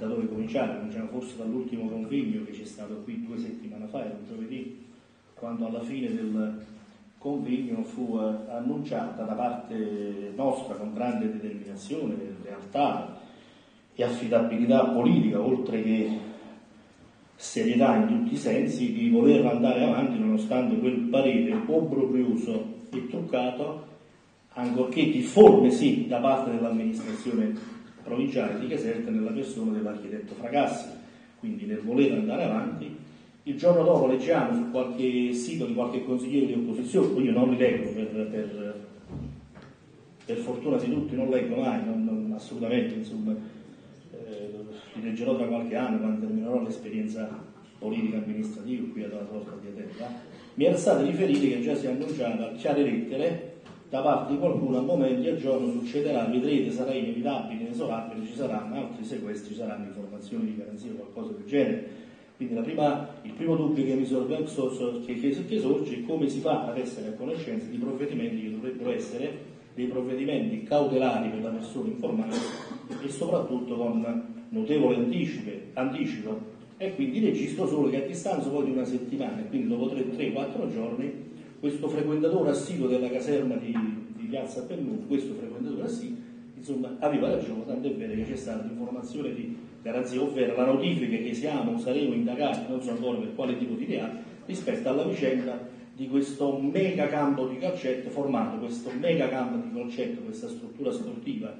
da dove cominciare, cominciamo forse dall'ultimo convegno che c'è stato qui due settimane fa, un giovedì, quando alla fine del convegno fu eh, annunciata da parte nostra con grande determinazione, realtà e affidabilità politica, oltre che serietà in tutti i sensi, di voler andare avanti nonostante quel parere obbrobrioso e truccato, ancorché difforme sì da parte dell'amministrazione provinciale di Caserta nella persona dell'architetto Fracassi. Quindi nel voler andare avanti il giorno dopo leggiamo su qualche sito di qualche consigliere di opposizione, io non li leggo per, per, per fortuna di tutti, non leggo mai, non, non, assolutamente, insomma, eh, li leggerò tra qualche anno quando terminerò l'esperienza politica amministrativa qui alla sorta di Atella. Mi è stato riferire che già si è annunciata chiare lettere da parte di qualcuno a momenti a giorno succederà, vedrete, sarà inevitabile, inesorabile, ci saranno altri sequestri, ci saranno informazioni di garanzia, qualcosa del genere. Quindi prima, il primo dubbio che mi sorge, che, che, che sorge è come si fa ad essere a conoscenza di provvedimenti che dovrebbero essere dei provvedimenti cautelari per la persona informata e soprattutto con notevole anticipo, anticipo. E quindi registro solo che a distanza poi di una settimana, quindi dopo 3-4 giorni, questo frequentatore assiduo della caserma di, di Piazza Pennù, questo frequentatore assiduo, insomma, aveva ragione, tanto è vero che c'è stata l'informazione di garanzia, ovvero la notifica che siamo saremo indagati, non so ancora per quale tipo di reato, rispetto alla vicenda di questo mega campo di calcetto formato, questo mega campo di calcetto, questa struttura sportiva.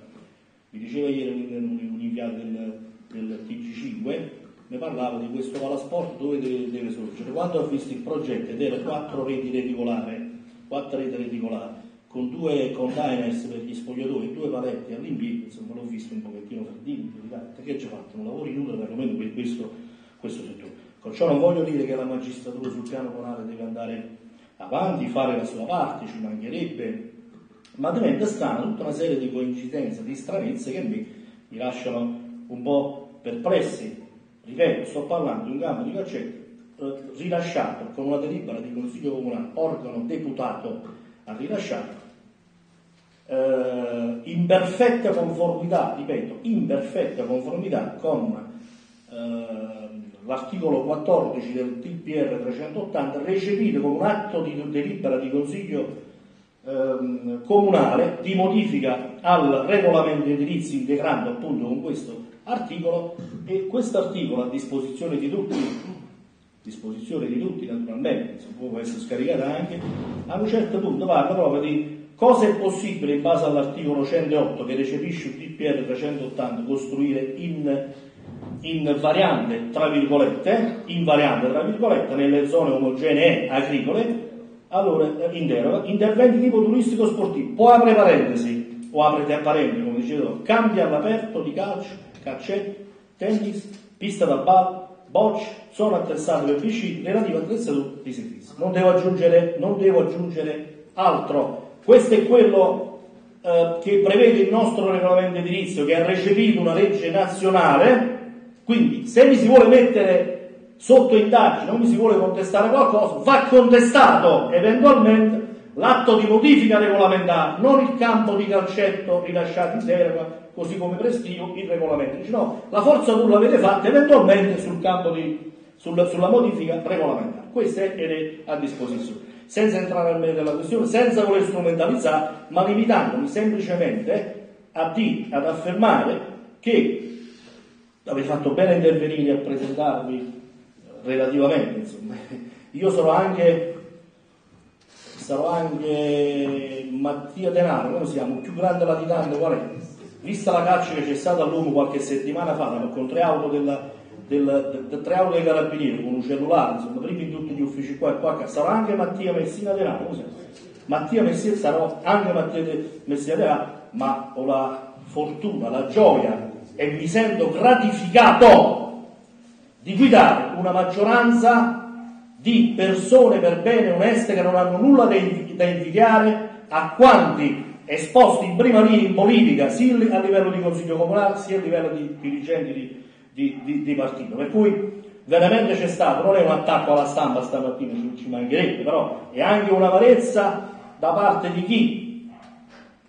Mi diceva ieri un, un inviato del, del TG5, mi parlava di questo palasport dove deve, deve sorgere. Quando ho visto il progetto ed era quattro reti reticolari, quattro reti reticolari, con due containers per gli spogliatori, due paletti all'impiego, insomma l'ho visto un pochettino freddino, perché ci ha fatto un lavoro inutile perlomeno per questo, questo settore. Con ciò non voglio dire che la magistratura sul piano morale deve andare avanti, fare la sua parte, ci mancherebbe, ma diventa strana tutta una serie di coincidenze, di stranezze che a me mi lasciano un po' perplessi. Ripeto, sto parlando di un campo di calcetto eh, rilasciato con una delibera di Consiglio Comunale, organo deputato ha rilasciato, eh, in perfetta conformità, ripeto, in perfetta conformità con eh, l'articolo 14 del TPR 380, recepito con un atto di delibera di consiglio eh, comunale di modifica al regolamento edilizio integrando appunto con questo articolo e questo articolo a disposizione di tutti disposizione di tutti naturalmente, si può essere scaricata anche, a un certo punto parla proprio di cosa è possibile in base all'articolo 108 che recepisce il DPR 380 costruire in, in variante tra virgolette, in variante tra virgolette nelle zone omogenee agricole, allora in deroga, interventi tipo turistico sportivo, poi apre parentesi, o apre parentesi come dicevo, cambia all'aperto di calcio, calcetto, tennis, pista da bal, bocce, sono attrezzate per piscine, relative attrezzature di servizio. Non devo aggiungere, non devo aggiungere altro. Questo è quello eh, che prevede il nostro regolamento edilizio, che ha recepito una legge nazionale. Quindi, se mi si vuole mettere sotto indagine, non mi si vuole contestare qualcosa, va contestato eventualmente l'atto di modifica regolamentare, non il campo di calcetto rilasciato in deroga così come prestivo il regolamento. Dice no, la forza tu l'avete fatta eventualmente sul campo di, sul, sulla modifica regolamentare. Questa è a disposizione. Senza entrare nel merito della questione, senza voler strumentalizzare, ma limitandomi semplicemente a dire, ad affermare che avete fatto bene a intervenire a presentarvi relativamente, insomma. Io sono anche sarò anche Mattia Denaro, come siamo, più grande latitante qual è? Vista la caccia che c'è stata all'uomo qualche settimana fa con tre auto, della, del, de, tre auto dei carabinieri, con un cellulare, insomma, prima in tutti gli uffici qua e qua, sarà anche Mattia Messina Denaro, cos'è? Mattia Messina, sarò anche Mattia Messina Denaro, ma ho la fortuna, la gioia e mi sento gratificato di guidare una maggioranza di persone per bene oneste che non hanno nulla da invidiare a quanti esposti in prima linea in politica sia a livello di consiglio comunale sia a livello di dirigenti di, di, di, di partito. Per cui veramente c'è stato, non è un attacco alla stampa stamattina, ci, ci mancherebbe, però è anche un'amarezza da parte di chi?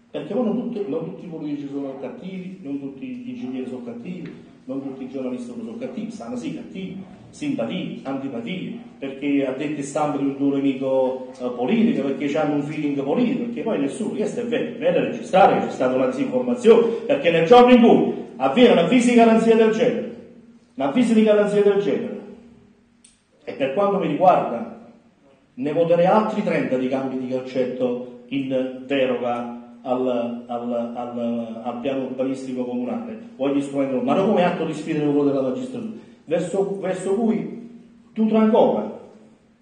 Perché non tutti, non tutti i politici sono cattivi, non tutti gli ingegneri sono cattivi, non tutti i giornalisti sono cattivi, stanno sì cattivi, simpatie, antipatie, perché ha detto stampa di un tuo nemico eh, politico, perché hanno un feeling politico, perché poi nessuno, questo è vero, è vero registrare che c'è stata una disinformazione, perché nel giorno in cui avviene una fisica garanzia del genere, una fisica di garanzia del genere, e per quanto mi riguarda, ne voterei altri 30 di cambi di calcetto in deroga al, al, al, al, piano urbanistico comunale. O agli strumenti, ma non come atto di sfida del della magistratura, verso, verso cui tu ancora,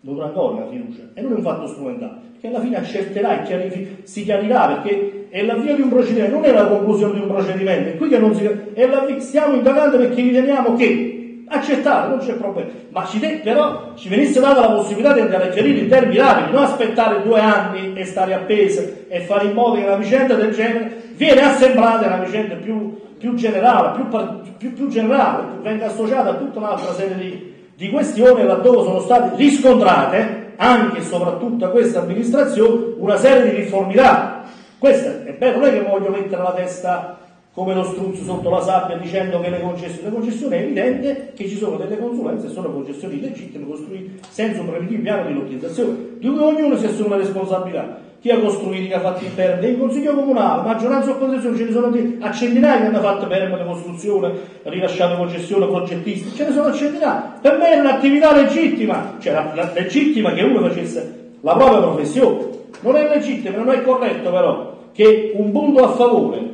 tu ancora la fiducia, e non è un fatto strumentale, che alla fine accerterà e chiarific- si chiarirà perché è l'avvio di un procedimento, non è la conclusione di un procedimento, è qui che non si, è l'avvio, stiamo indagando perché riteniamo che accettare, non c'è problema, ma ci de- però ci venisse data la possibilità di andare a chiarire in termini rapidi, non aspettare due anni e stare appese e fare in modo che una vicenda del genere viene assemblata in una vicenda più, più generale, più, più, più, generale, venga associata a tutta un'altra serie di, di questioni laddove sono state riscontrate, anche e soprattutto a questa amministrazione, una serie di difformità. Questa è bello, non è che voglio mettere la testa come lo struzzo sotto la sabbia dicendo che le concessioni, le concessioni è evidente che ci sono delle consulenze e sono concessioni legittime costruite senza un preventivo piano di lottizzazione, di cui ognuno si assume la responsabilità. Chi ha costruito, chi ha fatto il perme, il consiglio comunale, maggioranza e opposizione, ce ne sono a centinaia che hanno fatto perme di costruzione, rilasciato concessione progettisti, ce ne sono a centinaia. Per me è un'attività legittima, cioè la, la, legittima che uno facesse la propria professione. Non è legittima, non è corretto però che un punto a favore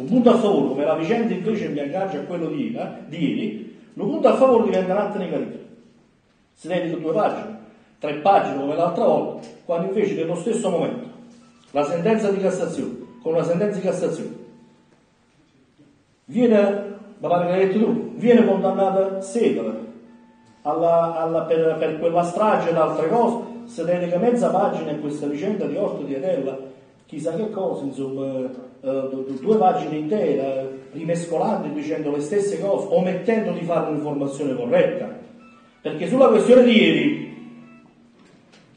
un punto a favore, come la vicenda invece mi aggancia a quello di, eh, di ieri, un punto a favore diventa un atto negativo. Si dedica due pagine, tre pagine come l'altra volta, quando invece nello stesso momento la sentenza di Cassazione, con la sentenza di Cassazione, viene, viene condannata Sedole alla, alla, per, per, quella strage ed altre cose, si dedica mezza pagina a questa vicenda di Orto di Adella, chissà che cosa, insomma uh, due pagine intere rimescolando e dicendo le stesse cose, omettendo di fare un'informazione corretta. Perché sulla questione di ieri,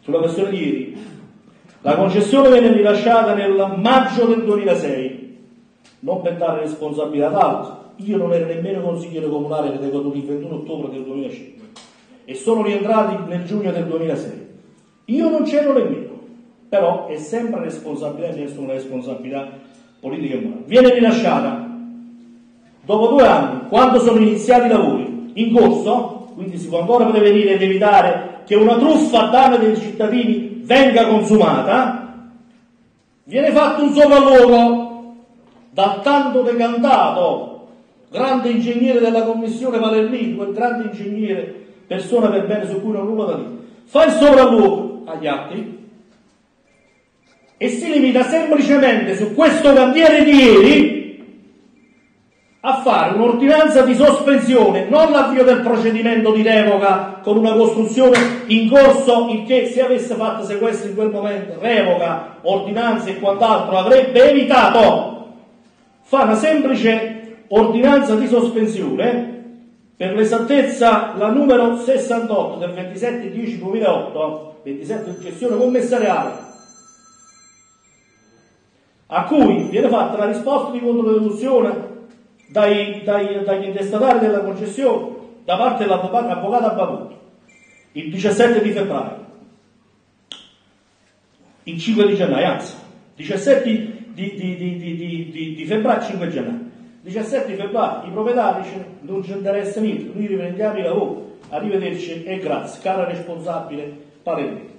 sulla questione di ieri, la concessione venne rilasciata nel maggio del 2006, non per dare responsabilità ad altri. Io non ero nemmeno consigliere comunale che decaduto il 21 ottobre del 2005 e sono rientrati nel giugno del 2006. Io non c'ero nemmeno, però è sempre responsabilità mia, una responsabilità politica e morale, viene rilasciata dopo due anni, quando sono iniziati i lavori, in corso, quindi si può ancora prevenire ed evitare che una truffa a danno dei cittadini venga consumata, viene fatto un sopralluogo dal tanto decantato grande ingegnere della commissione Palermini, quel grande ingegnere, persona per bene su cui non nulla da dire, fa il sopralluogo agli atti, e si limita semplicemente su questo cantiere di ieri a fare un'ordinanza di sospensione, non l'avvio del procedimento di revoca con una costruzione in corso, il che se avesse fatto sequestro in quel momento, revoca, ordinanze e quant'altro, avrebbe evitato. Fa una semplice ordinanza di sospensione, per l'esattezza la numero 68 del 27 10 2008, 27 di gestione commissariale, a cui viene fatta la risposta di controdeduzione dai, dai, dagli intestatari della concessione da parte dell'avvocato Abbavuto il 17 di febbraio, il 5 di gennaio, anzi, 17 di, di, di, febbraio, 5 gennaio. 17 di febbraio i proprietari dicono non ci interessa niente, noi riprendiamo i lavori, arrivederci e grazie, cara responsabile Palermo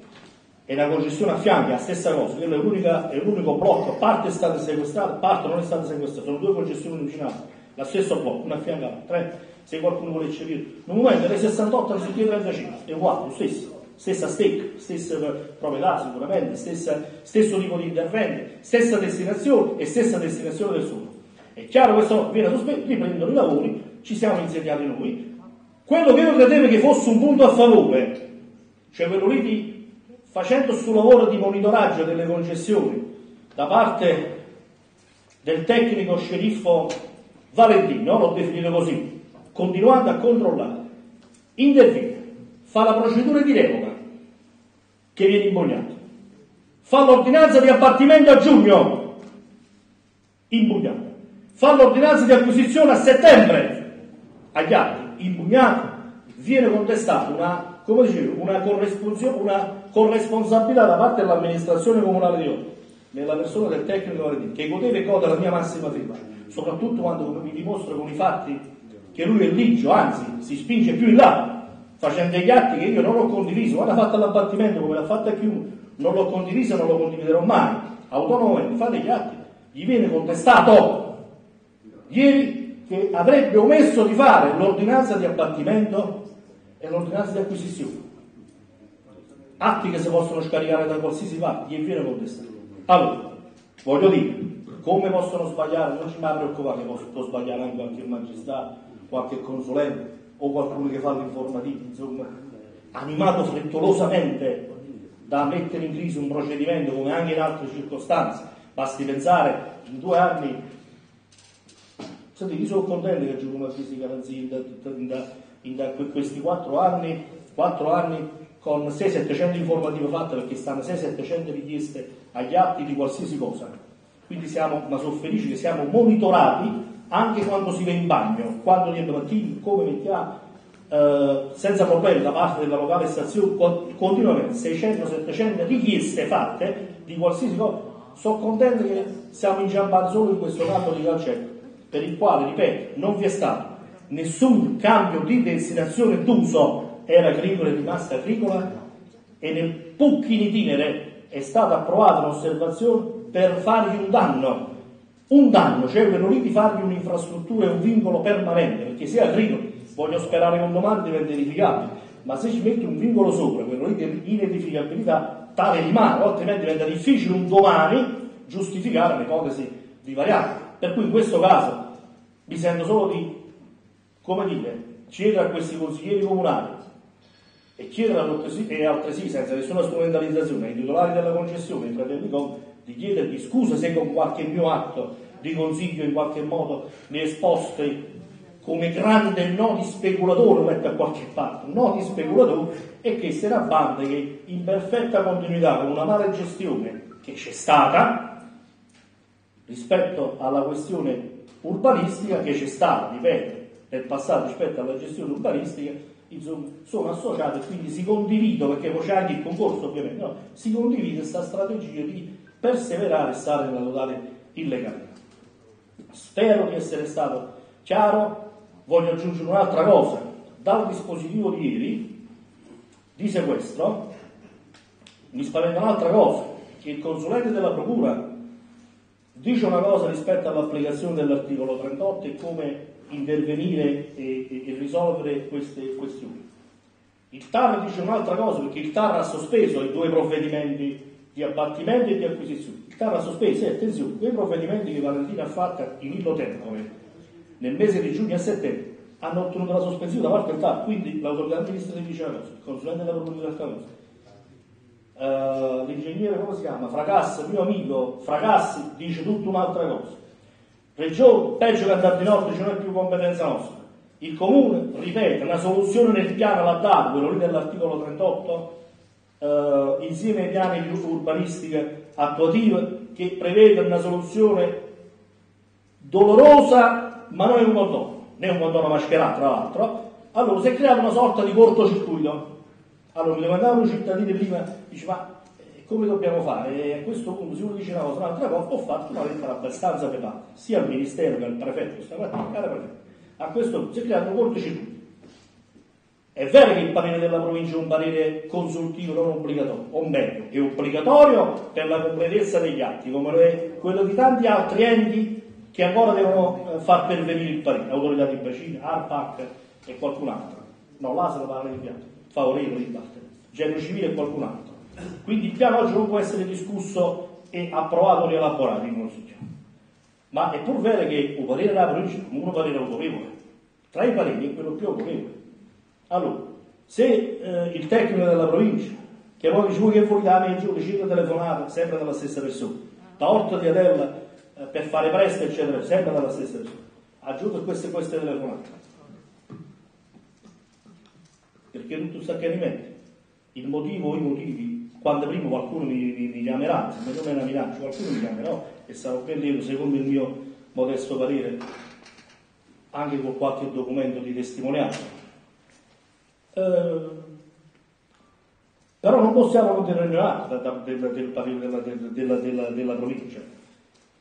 e la concessione a fianchi la stessa cosa, quello è, è l'unico blocco, parte è stata sequestrata, parte non è stata sequestrata, sono due concessioni vicinate, la stessa blocco, una a fianco all'altra, se qualcuno vuole eccepire. Nel momento delle 68 anziché 35, è uguale, lo stesso, stessa stecca, stessa proprietà sicuramente, stessa, stesso tipo di intervento, stessa destinazione e stessa destinazione del suolo. È chiaro questo viene sospeso, riprendono i lavori, ci siamo insediati noi. Quello che io credevo che fosse un punto a favore, cioè quello lì di facendo sul lavoro di monitoraggio delle concessioni da parte del tecnico sceriffo Valentino, l'ho definito così, continuando a controllare, interviene, fa la procedura di revoca che viene impugnata, fa l'ordinanza di appartimento a giugno, impugnata, fa l'ordinanza di acquisizione a settembre, agli atti impugnati, viene contestata una, come dicevo, una, una corresponsabilità da parte dell'amministrazione comunale di Roma, nella persona del tecnico che godeva e gode la mia massima fiducia, soprattutto quando mi dimostra con i fatti che lui è ligio, anzi si spinge più in là, facendo degli atti che io non ho condiviso, quando ha fatto l'abbattimento come l'ha fatta chiunque, non l'ho condiviso e non lo condividerò mai, autonomamente fa degli atti, gli viene contestato. Ieri che avrebbe omesso di fare l'ordinanza di abbattimento e l'ordinanza di acquisizione. Atti che si possono scaricare da qualsiasi parte, gli viene contestato. Allora, voglio dire, come possono sbagliare? Non ci mai preoccupare che può sbagliare anche qualche magistrato, qualche consulente o qualcuno che fa l'informativo, insomma, animato frettolosamente da mettere in crisi un procedimento come anche in altre circostanze. Basti pensare in due anni Senti, io sono contento che Giulio Mattesi garanzia in, in, in, questi quattro anni, quattro anni con 600-700 informative fatte perché stanno 600-700 richieste agli atti di qualsiasi cosa. Quindi siamo, ma sono felice che siamo monitorati anche quando si va in bagno, quando niente mattino, come mettiamo, eh, senza problemi da parte della locale stazione, continuamente 600-700 richieste fatte di qualsiasi cosa. Sono contento che siamo inciampati solo in questo campo di calcetto per il quale, ripeto, non vi è stato nessun cambio di destinazione d'uso, era agricola e rimasta agricola, e nel PUC in itinere è stata approvata un'osservazione per fargli un danno, un danno, cioè quello lì di fargli un'infrastruttura e un vincolo permanente, perché se è agricolo, voglio sperare che un domani diventi edificabile, ma se ci metti un vincolo sopra, quello lì di inedificabilità, tale rimane, altrimenti diventa difficile un domani giustificare l'ipotesi di variabile. Per cui in questo caso mi sento solo di, come dire, chiedere a questi consiglieri comunali e chiedere altresì, senza nessuna strumentalizzazione ai titolari della concessione, ai fratelli Com, di chiedergli scusa se con qualche mio atto di consiglio in qualche modo ne esposte come grande no di speculatore, lo metto a qualche parte, no di speculatore, e che se ne abbande che in perfetta continuità con una mala gestione che c'è stata rispetto alla questione urbanistica che c'è stata, ripeto, nel passato rispetto alla gestione urbanistica, insomma, sono associate e quindi si condivide, perché poi c'è anche il concorso ovviamente, no? si condivide questa strategia di perseverare e stare nella totale illegalità. Spero di essere stato chiaro, voglio aggiungere un'altra cosa, dal dispositivo di ieri di sequestro mi spaventa un'altra cosa, che il consulente della procura dice una cosa rispetto all'applicazione dell'articolo 38 e come intervenire e, e, e risolvere queste questioni. Il TAR dice un'altra cosa perché il TAR ha sospeso i due provvedimenti di abbattimento e di acquisizione. Il TAR ha sospeso, e attenzione, quei provvedimenti che Valentina ha fatto in illo tempore nel mese di giugno e settembre hanno ottenuto la sospensione da parte del TAR, quindi l'autorità amministrativa dice una cosa, il consulente della procura dice una cosa Uh, l'ingegnere come si chiama? Fracassi, mio amico Fracassi dice tutta un'altra cosa. Regione, peggio che andare di notte, non è più competenza nostra. Il comune, ripete, una soluzione nel piano l'ha dato, quello lì dell'articolo 38, uh, eh, insieme ai piani di urbanistica attuativa, che prevede una soluzione dolorosa, ma non è un condono, né un condono mascherato tra l'altro. Allora si è creato una sorta di cortocircuito allora, mi domandavano i cittadini prima, dice ma come dobbiamo fare? E a questo punto se uno dice una cosa, un'altra cosa, ho fatto una lettera abbastanza pesante, sia al Ministero che al prefetto stamattina, cara prefetto. A questo punto si è creato un cortocircuito. È vero che il parere della provincia è un parere consultivo non obbligatorio, o meglio, è obbligatorio per la completezza degli atti, come è quello di tanti altri enti che ancora devono eh, far pervenire il parere, autorità di bacino, ARPAC e qualcun altro. No, là se parla di piano favorevoli di parte, genere civile e qualcun altro. Quindi il piano oggi può essere discusso e approvato rielaborato in studio. Ma è pur vero che un parere della provincia è un parere autorevole. Tra i pareri è quello più autorevole. Allora, se eh, il tecnico della provincia, che poi dice che vuoi da me, giù, riceve telefonate, sempre dalla stessa persona, da Orto di Adella eh, per fare presto, eccetera, sempre dalla stessa persona, aggiunto queste, queste telefonate perché tutto sta chiarimento. Il motivo o i motivi, quando prima qualcuno mi, mi, mi chiamerà, se non è una minaccia, qualcuno mi chiamerà e sarò ben lieto, secondo il mio modesto parere, anche con qualche documento di testimonianza. Eh, però non possiamo atto del, del, della, della, della, provincia.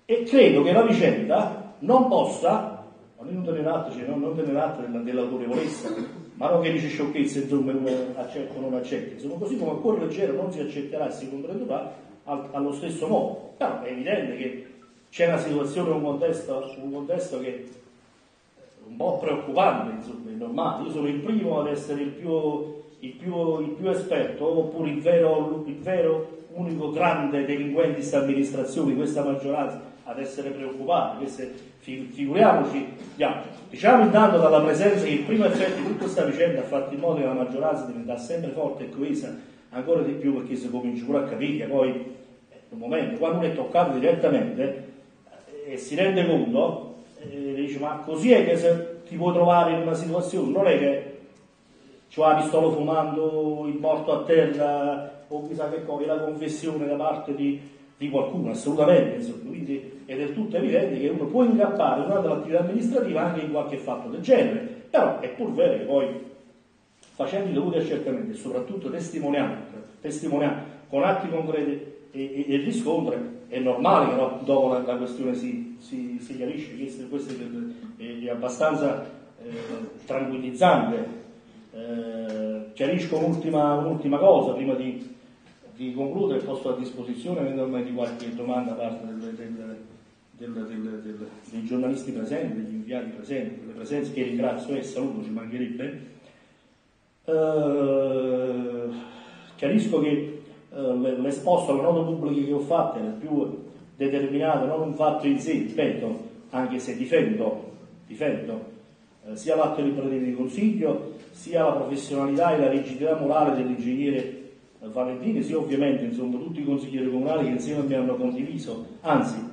E credo che la vicenda non possa, non tenere atto, cioè non, non tenere atto della, dell'autorevolezza, ma non che dice sciocchezze, insomma, uno accetta o non accetta, insomma, così come cuore leggero non si accetterà e si comprenderà allo stesso modo. Però è evidente che c'è una situazione, un contesto, un contesto che è un po' preoccupante, insomma, è normale. Io sono il primo ad essere il più, il più, il più esperto, oppure il vero, il vero, unico grande delinquente di questa amministrazione, di questa maggioranza, ad essere preoccupati. Queste, figuriamoci. Diciamo intanto dalla presenza che il primo effetto di tutta questa vicenda ha fatto in modo che la maggioranza diventa sempre forte e coesa, ancora di più perché si comincia pure a capire che poi, in un momento, quando è toccato direttamente, e si rende conto, eh, dice ma così è che se ti puoi trovare in una situazione, non è che c'è la pistola fumando, il morto a terra o chissà che cosa, la confessione da parte di, di qualcuno, assolutamente, insomma. quindi è del tutto evidente che uno può incappare durante l'attività amministrativa anche in qualche fatto del genere, però è pur vero che poi facendo i dovuti accertamenti e soprattutto testimoniando, con atti concreti e, e, e riscontri è normale che no, dopo la, la, questione si, si, si chiarisce, questo, questo è, è, abbastanza eh, tranquillizzante. Eh, chiarisco un'ultima, un'ultima, cosa prima di, di concludere, posto a disposizione eventualmente di qualche domanda da parte del, del, del, dei giornalisti presenti, degli inviati presenti, delle presenze che ringrazio e saluto, ci mancherebbe. Eh, chiarisco che eh, l'esposto alle note pubbliche che ho fatto era più determinato non un fatto in sé, ripeto, anche se difendo, difendo eh, sia l'atto liberativo di consiglio, sia la professionalità e la rigidità morale dell'ingegnere Valentini, sia ovviamente insomma, tutti i consiglieri comunali che insieme me hanno condiviso, anzi,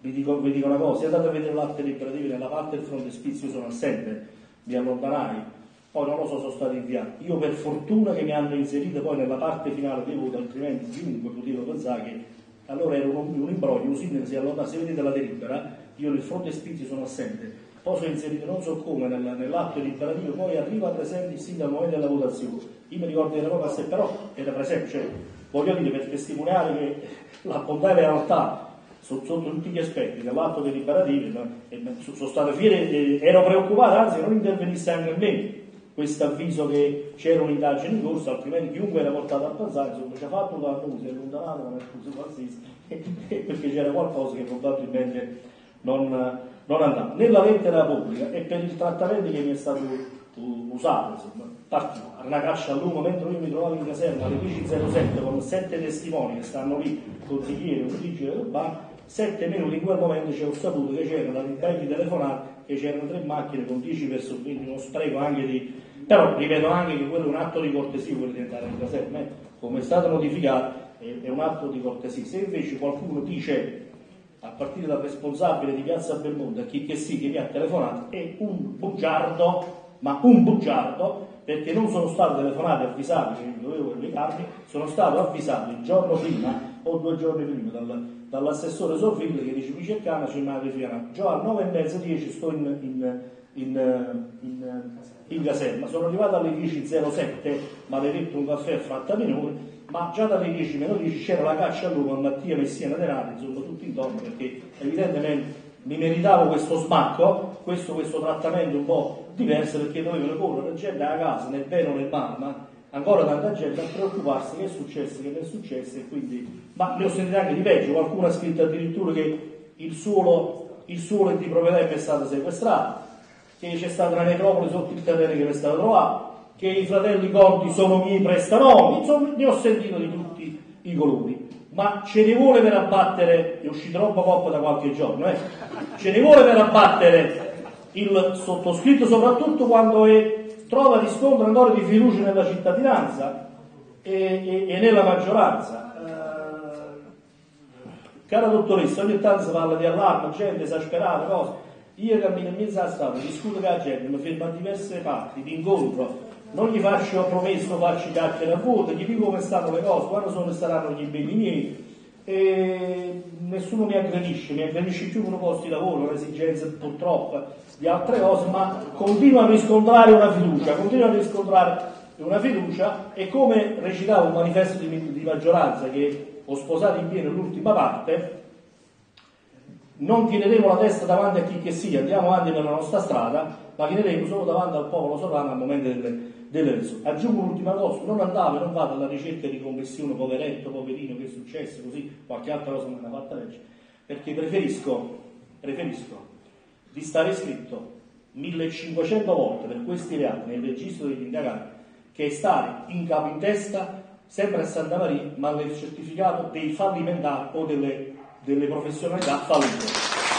vi dico, vi dico una cosa, se andate a vedere l'atto liberativo nella parte del fronte spizio sono assente, mi allontanai, poi non lo so, sono stati inviati. Io per fortuna che mi hanno inserito poi nella parte finale dei voti, altrimenti chiunque poteva pensare che allora era un, un imbroglio, sindaco si allontana, se vedete la delibera, io nel fronte spizio sono assente, poi sono inserito non so come nel, nell'atto liberativo, poi arriva presente il sindaco al della votazione. Io mi ricordo che era proprio a sé, però era presente, cioè voglio dire per testimoniare che la bontà e la realtà sotto, tutti gli aspetti, dall'atto deliberativo, sono stato fiero, ero preoccupato, anzi non intervenisse anche a me questo avviso che c'era un'indagine in corso, altrimenti chiunque era portato a pensare, insomma, ci ha fatto un danno, si è allontanato, non è così pazzesco, perché c'era qualcosa che probabilmente non, non andava. Nella lettera pubblica e per il trattamento che mi è stato usato, insomma, particolare, una caccia a lungo, mentre io mi trovavo in caserma alle 10.07 con sette testimoni che stanno lì, consigliere, un vigile del bar, 7 minuti in quel momento ci ho saputo che c'erano da di telefonati che c'erano tre macchine con 10 persone quindi uno spreco anche di però ripeto anche che quello è un atto di cortesia quello di entrare in caserma eh, come è stato notificato è, un atto di cortesia. Se invece qualcuno dice a partire dal responsabile di Piazza Belmonte, chi che sì che mi ha telefonato, è un bugiardo, ma un bugiardo, perché non sono stato telefonato e avvisato, cioè dovevo recarmi, sono stato avvisato il giorno prima o due giorni prima dal, dall'assessore Sorville che dice mi cercano, c'è una verifica. Già alle 9 e mezza, 10 sto in, in, in, in, in caserma, sono arrivato alle 10.07, mi aveva detto un caffè fatta minore, ma già dalle 10 meno 10 c'era la caccia a lupo a Mattia Messina Denari, insomma tutti intorno, perché evidentemente mi meritavo questo smacco, questo, questo trattamento un po' diverso, perché dovevano correre gente a casa, nel bene o nel male, ma ancora tanta gente a preoccuparsi che è successo, che non è successo e quindi... Ma ne ho sentito anche di peggio, qualcuno ha scritto addirittura che il suolo, il suolo di proprietà è stato sequestrato, che c'è stata una necropoli sotto il terreno che è stato trovato, che i fratelli Conti sono miei prestanome, insomma ne ho sentito di tutti i colori. Ma ce ne vuole per abbattere, è uscito troppo coppa da qualche giorno, eh? ce ne vuole per abbattere il sottoscritto soprattutto quando è trova riscontro ancora di fiducia nella cittadinanza e, e, e nella maggioranza. Eh, cara dottoressa, ogni tanto si parla di allarme, gente esasperata, cose. Io cammino in mezzo alla strada, discuto con la gente, mi fermo a diverse parti, di incontro, non gli faccio promesso, faccio chiacchiere a vuoto, gli dico come stanno le cose, quando sono, saranno gli impegni miei. E nessuno mi aggredisce, mi aggredisce più uno posto di lavoro, le esigenze purtroppo di altre cose, ma continuo a riscontrare una fiducia, continuo a riscontrare una fiducia e come recitava un manifesto di, di maggioranza che ho sposato in pieno l'ultima parte, non chiederemo la testa davanti a chi che sia, andiamo avanti nella nostra strada, ma chiederemo solo davanti al popolo sovrano al momento delle, delle elezioni. Aggiungo un'ultima cosa, non andavo e non vado alla ricerca di confessione, poveretto, poverino, che è successo, così, qualche altra cosa me ne ha fatta legge, perché preferisco, preferisco di stare scritto 1500 volte per questi reati nel registro degli indagati che stare in capo in testa sempre a Santa Maria ma nel certificato dei fallimentari o delle, delle professionalità fallite.